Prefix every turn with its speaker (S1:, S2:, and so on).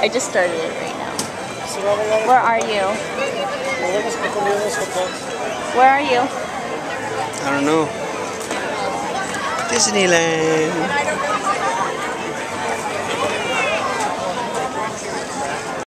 S1: I just started it right now. Where are you? Where are you?
S2: I don't know. Disneyland.